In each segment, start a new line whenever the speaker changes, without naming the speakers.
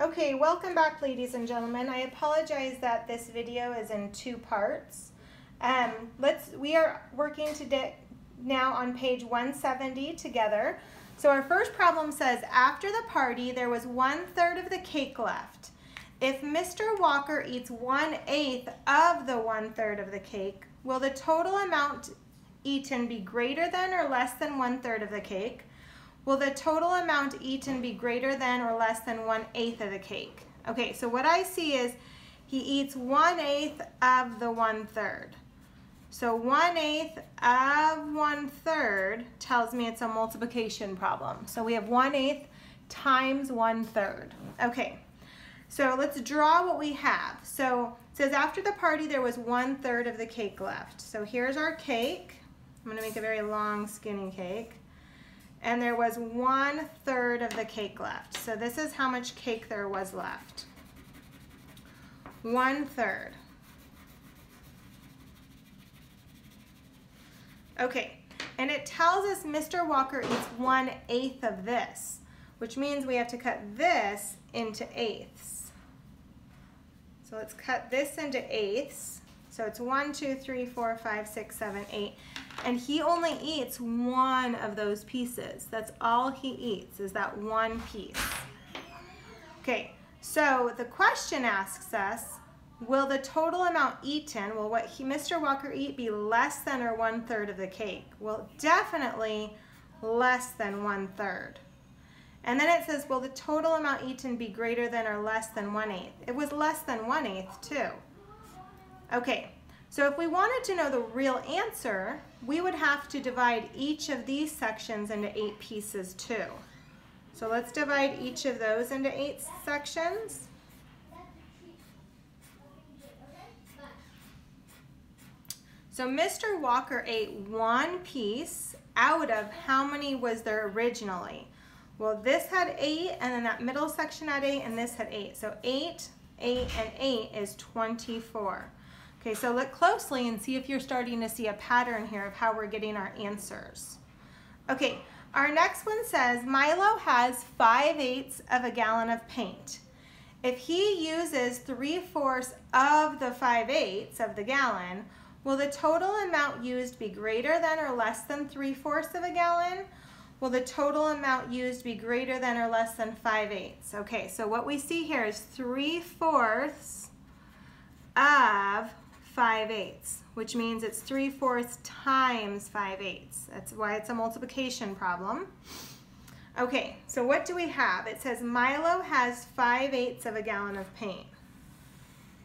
Okay, welcome back ladies and gentlemen. I apologize that this video is in two parts. Um, let's, we are working today now on page 170 together. So our first problem says, after the party there was one third of the cake left. If Mr. Walker eats one eighth of the one third of the cake, will the total amount eaten be greater than or less than one third of the cake? Will the total amount eaten be greater than or less than one-eighth of the cake? Okay, so what I see is he eats one-eighth of the one-third. So one-eighth of one-third tells me it's a multiplication problem. So we have one-eighth times one-third. Okay, so let's draw what we have. So it says after the party there was one-third of the cake left. So here's our cake. I'm gonna make a very long skinny cake and there was one third of the cake left. So this is how much cake there was left. One third. Okay, and it tells us Mr. Walker eats one eighth of this, which means we have to cut this into eighths. So let's cut this into eighths. So it's one, two, three, four, five, six, seven, eight. And he only eats one of those pieces. That's all he eats is that one piece. Okay, so the question asks us, will the total amount eaten, will what he, Mr. Walker eat be less than or one third of the cake? Well, definitely less than one third. And then it says, will the total amount eaten be greater than or less than one eighth? It was less than one eighth too. Okay, so if we wanted to know the real answer, we would have to divide each of these sections into eight pieces too. So let's divide each of those into eight sections. So Mr. Walker ate one piece out of how many was there originally? Well, this had eight, and then that middle section had eight, and this had eight. So eight, eight, and eight is 24. Okay, so look closely and see if you're starting to see a pattern here of how we're getting our answers. Okay, our next one says Milo has 5 eighths of a gallon of paint. If he uses 3 fourths of the 5 eighths of the gallon, will the total amount used be greater than or less than 3 fourths of a gallon? Will the total amount used be greater than or less than 5 eighths? Okay, so what we see here is 3 fourths of 5 eighths, which means it's 3 fourths times 5 eighths. That's why it's a multiplication problem. Okay, so what do we have? It says Milo has 5 eighths of a gallon of paint.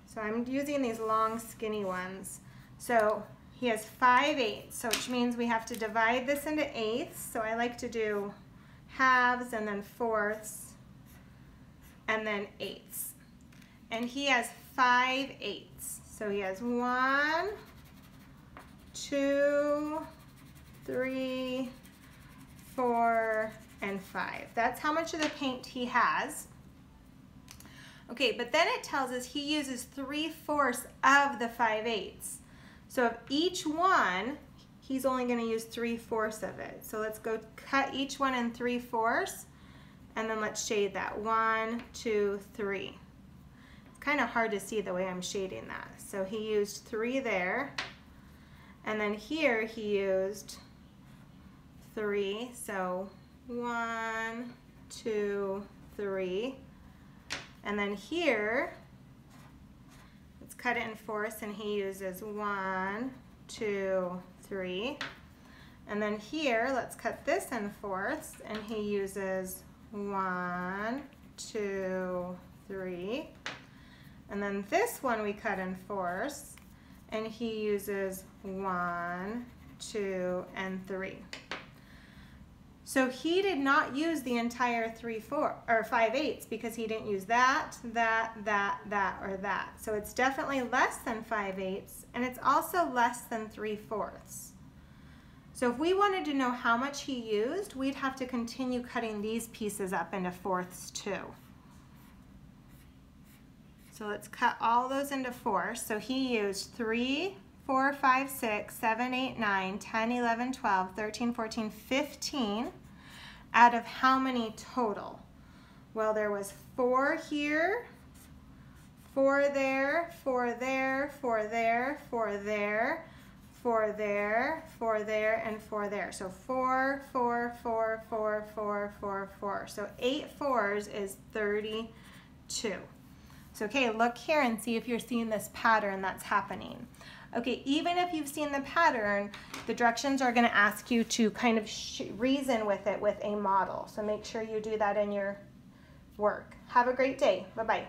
So I'm using these long skinny ones. So he has 5 eighths, so which means we have to divide this into eighths. So I like to do halves and then fourths and then eighths. And he has 5 eighths. So he has one, two, three, four, and five. That's how much of the paint he has. Okay, but then it tells us he uses 3 fourths of the 5 eighths. So of each one, he's only going to use 3 fourths of it. So let's go cut each one in 3 fourths, and then let's shade that. One, two, three kind of hard to see the way I'm shading that. So he used three there. And then here he used three. So one, two, three. And then here, let's cut it in fourths and he uses one, two, three. And then here, let's cut this in fourths and he uses one, two, three. And then this one we cut in fourths, and he uses one, two, and three. So he did not use the entire three, four, or five eighths because he didn't use that, that, that, that, or that. So it's definitely less than five eighths, and it's also less than three fourths. So if we wanted to know how much he used, we'd have to continue cutting these pieces up into fourths too. So let's cut all those into four. So he used 3, 4, 5, 6, 7, 8, 9, 10, 11, 12, 13, 14, 15 out of how many total? Well, there was four here, four there, four there, four there, four there, four there, four there, and four there. So four, four, four, four, four, four, four. So eight fours is 32. So, okay, look here and see if you're seeing this pattern that's happening. Okay, even if you've seen the pattern, the directions are gonna ask you to kind of reason with it with a model. So make sure you do that in your work. Have a great day. Bye-bye.